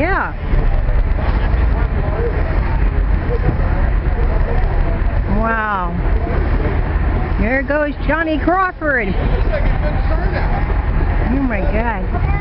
Yeah. Wow. There goes Johnny Crawford. Oh my God.